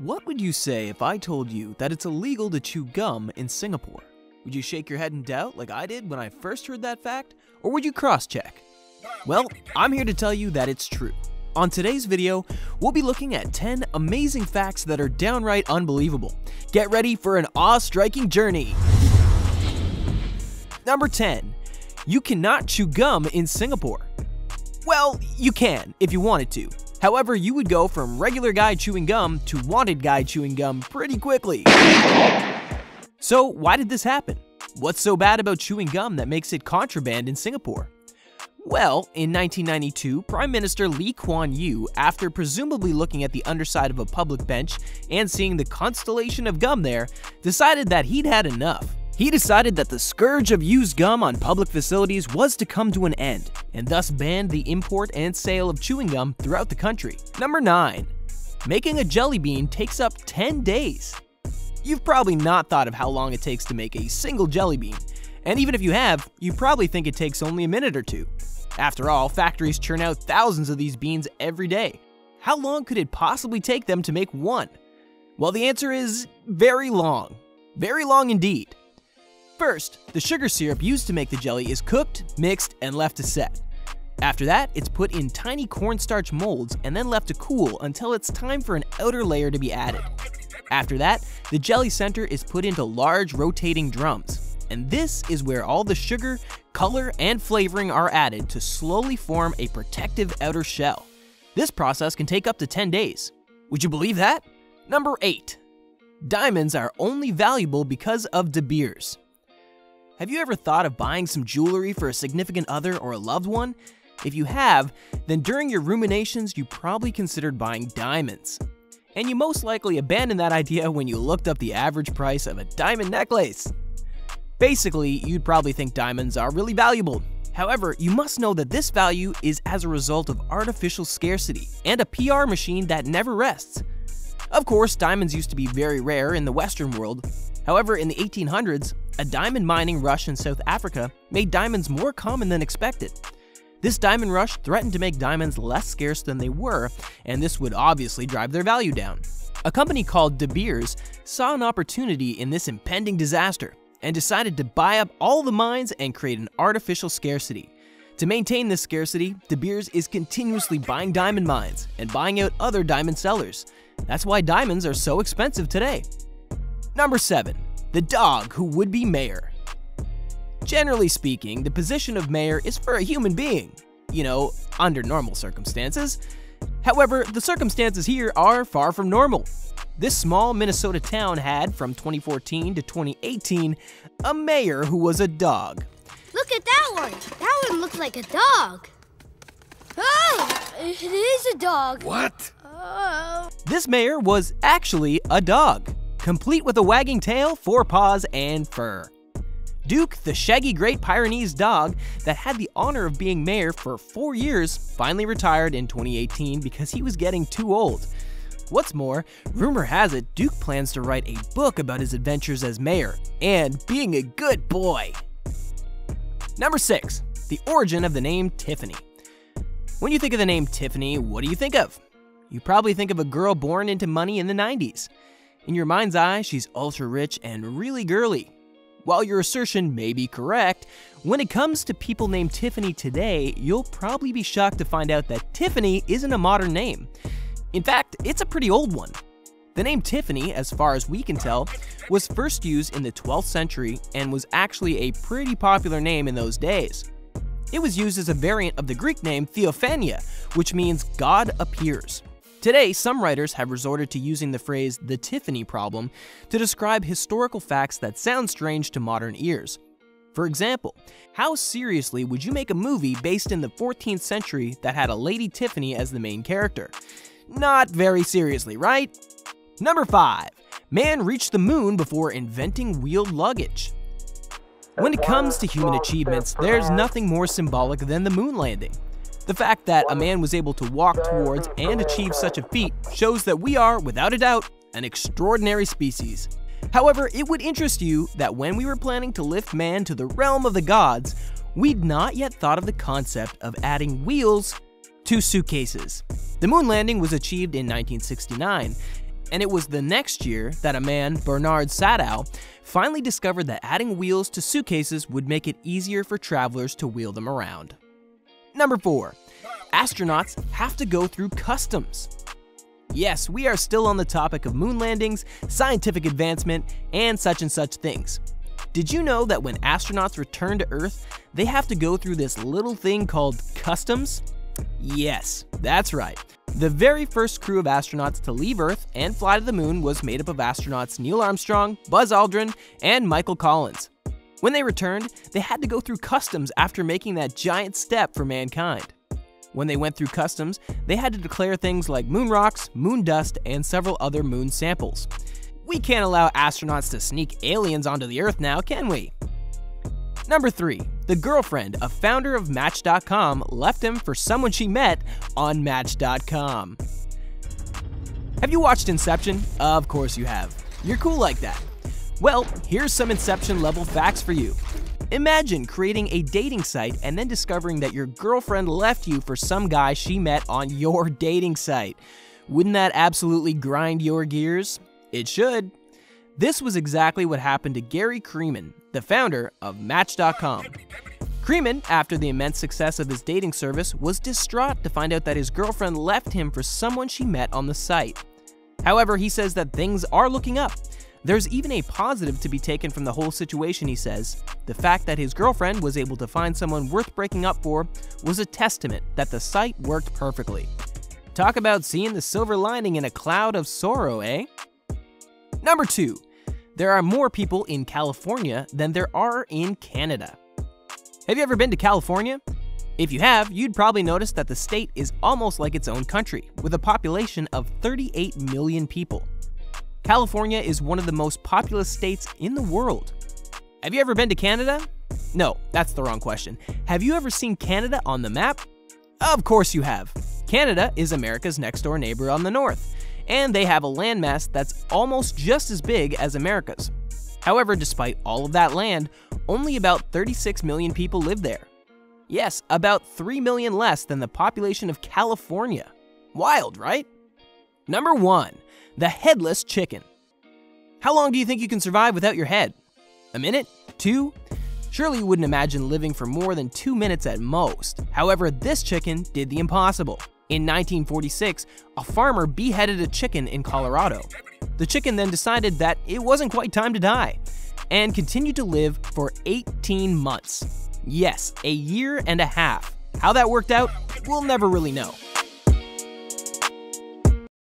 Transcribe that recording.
What would you say if I told you that it's illegal to chew gum in Singapore? Would you shake your head in doubt like I did when I first heard that fact? Or would you cross check? Well, I'm here to tell you that it's true. On today's video, we'll be looking at 10 amazing facts that are downright unbelievable. Get ready for an awe-striking journey! Number 10. You cannot chew gum in Singapore. Well, you can if you wanted to. However, you would go from regular guy chewing gum to wanted guy chewing gum pretty quickly. So, why did this happen? What's so bad about chewing gum that makes it contraband in Singapore? Well, in 1992, Prime Minister Lee Kuan Yew, after presumably looking at the underside of a public bench and seeing the constellation of gum there, decided that he'd had enough. He decided that the scourge of used gum on public facilities was to come to an end, and thus banned the import and sale of chewing gum throughout the country. Number 9. Making a jelly bean takes up 10 days. You've probably not thought of how long it takes to make a single jelly bean, and even if you have, you probably think it takes only a minute or two. After all, factories churn out thousands of these beans every day. How long could it possibly take them to make one? Well, the answer is very long. Very long indeed. First, the sugar syrup used to make the jelly is cooked, mixed, and left to set. After that, it's put in tiny cornstarch molds and then left to cool until it's time for an outer layer to be added. After that, the jelly center is put into large rotating drums, and this is where all the sugar, color, and flavoring are added to slowly form a protective outer shell. This process can take up to 10 days. Would you believe that? Number 8. Diamonds are only valuable because of De Beers. Have you ever thought of buying some jewelry for a significant other or a loved one? If you have, then during your ruminations, you probably considered buying diamonds. And you most likely abandoned that idea when you looked up the average price of a diamond necklace. Basically, you'd probably think diamonds are really valuable. However, you must know that this value is as a result of artificial scarcity and a PR machine that never rests. Of course, diamonds used to be very rare in the Western world. However, in the 1800s, a diamond mining rush in South Africa made diamonds more common than expected. This diamond rush threatened to make diamonds less scarce than they were, and this would obviously drive their value down. A company called De Beers saw an opportunity in this impending disaster and decided to buy up all the mines and create an artificial scarcity. To maintain this scarcity, De Beers is continuously buying diamond mines and buying out other diamond sellers. That's why diamonds are so expensive today. Number 7 the dog who would be mayor. Generally speaking, the position of mayor is for a human being, you know, under normal circumstances. However, the circumstances here are far from normal. This small Minnesota town had, from 2014 to 2018, a mayor who was a dog. Look at that one! That one looks like a dog! Oh! It is a dog! What? Oh. This mayor was actually a dog complete with a wagging tail, four paws, and fur. Duke, the shaggy Great Pyrenees dog that had the honor of being mayor for four years, finally retired in 2018 because he was getting too old. What's more, rumor has it Duke plans to write a book about his adventures as mayor and being a good boy. Number 6. The origin of the name Tiffany. When you think of the name Tiffany, what do you think of? You probably think of a girl born into money in the 90s. In your mind's eye, she's ultra rich and really girly. While your assertion may be correct, when it comes to people named Tiffany today, you'll probably be shocked to find out that Tiffany isn't a modern name. In fact, it's a pretty old one. The name Tiffany, as far as we can tell, was first used in the 12th century and was actually a pretty popular name in those days. It was used as a variant of the Greek name Theophania, which means God appears. Today, some writers have resorted to using the phrase the Tiffany problem to describe historical facts that sound strange to modern ears. For example, how seriously would you make a movie based in the 14th century that had a Lady Tiffany as the main character? Not very seriously, right? Number 5. Man reached the moon before inventing wheeled luggage. When it comes to human achievements, there's nothing more symbolic than the moon landing. The fact that a man was able to walk towards and achieve such a feat shows that we are, without a doubt, an extraordinary species. However, it would interest you that when we were planning to lift man to the realm of the gods, we'd not yet thought of the concept of adding wheels to suitcases. The moon landing was achieved in 1969, and it was the next year that a man, Bernard Sadow, finally discovered that adding wheels to suitcases would make it easier for travelers to wheel them around. Number 4. Astronauts have to go through customs. Yes, we are still on the topic of moon landings, scientific advancement, and such and such things. Did you know that when astronauts return to Earth, they have to go through this little thing called customs? Yes, that's right. The very first crew of astronauts to leave Earth and fly to the moon was made up of astronauts Neil Armstrong, Buzz Aldrin, and Michael Collins. When they returned, they had to go through customs after making that giant step for mankind. When they went through customs, they had to declare things like moon rocks, moon dust, and several other moon samples. We can't allow astronauts to sneak aliens onto the Earth now, can we? Number 3. The girlfriend of founder of Match.com left him for someone she met on Match.com. Have you watched Inception? Of course you have. You're cool like that. Well, here's some Inception level facts for you. Imagine creating a dating site and then discovering that your girlfriend left you for some guy she met on your dating site. Wouldn't that absolutely grind your gears? It should. This was exactly what happened to Gary Kremen, the founder of Match.com. Kremen, after the immense success of his dating service, was distraught to find out that his girlfriend left him for someone she met on the site. However, he says that things are looking up. There's even a positive to be taken from the whole situation, he says. The fact that his girlfriend was able to find someone worth breaking up for was a testament that the site worked perfectly. Talk about seeing the silver lining in a cloud of sorrow, eh? Number 2. There are more people in California than there are in Canada. Have you ever been to California? If you have, you'd probably notice that the state is almost like its own country, with a population of 38 million people. California is one of the most populous states in the world. Have you ever been to Canada? No, that's the wrong question. Have you ever seen Canada on the map? Of course you have. Canada is America's next door neighbor on the north, and they have a landmass that's almost just as big as America's. However, despite all of that land, only about 36 million people live there. Yes, about 3 million less than the population of California. Wild, right? Number 1 the headless chicken. How long do you think you can survive without your head? A minute? Two? Surely you wouldn't imagine living for more than two minutes at most. However, this chicken did the impossible. In 1946, a farmer beheaded a chicken in Colorado. The chicken then decided that it wasn't quite time to die and continued to live for 18 months. Yes, a year and a half. How that worked out, we'll never really know.